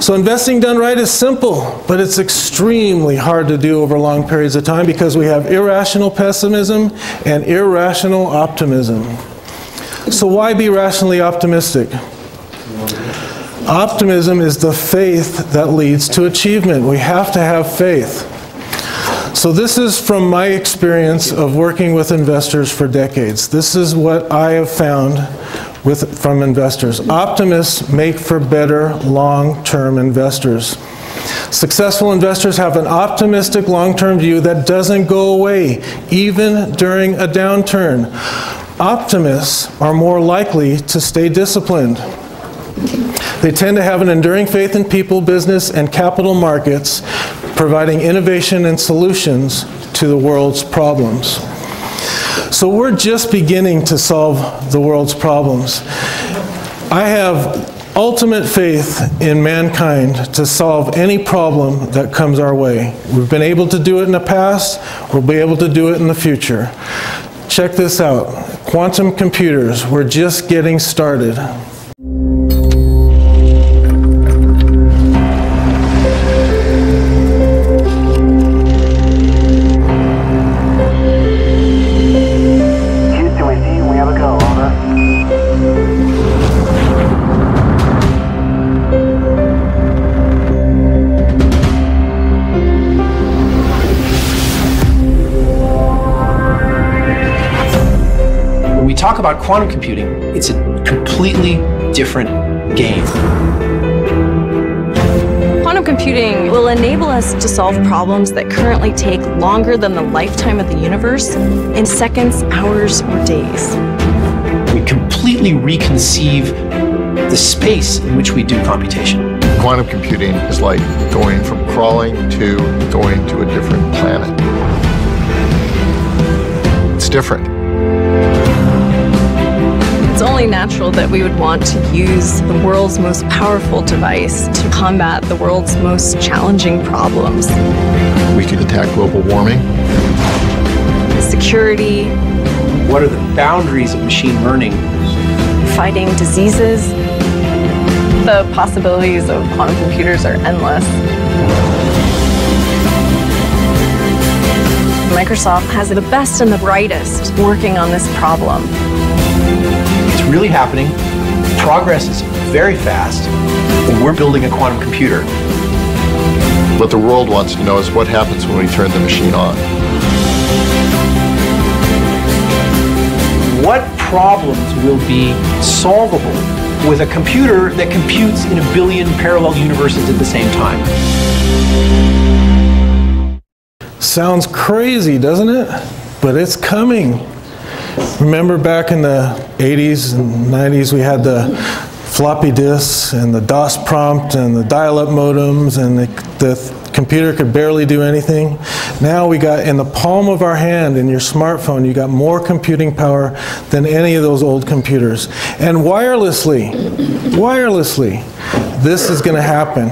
So investing done right is simple, but it's extremely hard to do over long periods of time because we have irrational pessimism and irrational optimism. So why be rationally optimistic? Optimism is the faith that leads to achievement. We have to have faith. So this is from my experience of working with investors for decades. This is what I have found with, from investors. Optimists make for better long-term investors. Successful investors have an optimistic long-term view that doesn't go away, even during a downturn. Optimists are more likely to stay disciplined. They tend to have an enduring faith in people, business, and capital markets, providing innovation and solutions to the world's problems. So we're just beginning to solve the world's problems. I have ultimate faith in mankind to solve any problem that comes our way. We've been able to do it in the past, we'll be able to do it in the future. Check this out. Quantum computers, we're just getting started. Talk about quantum computing, it's a completely different game. Quantum computing will enable us to solve problems that currently take longer than the lifetime of the universe in seconds, hours, or days. We completely reconceive the space in which we do computation. Quantum computing is like going from crawling to going to a different planet. It's different. It's only natural that we would want to use the world's most powerful device to combat the world's most challenging problems. We could attack global warming. Security, What are the boundaries of machine learning? fighting diseases. The possibilities of quantum computers are endless. Microsoft has the best and the brightest working on this problem. It's really happening. Progress is very fast, and we're building a quantum computer. What the world wants to know is what happens when we turn the machine on. What problems will be solvable with a computer that computes in a billion parallel universes at the same time? Sounds crazy, doesn't it? But it's coming. Remember back in the 80s and 90s, we had the floppy disks and the DOS prompt and the dial-up modems and the, the computer could barely do anything. Now we got in the palm of our hand in your smartphone, you got more computing power than any of those old computers. And wirelessly, wirelessly, this is going to happen.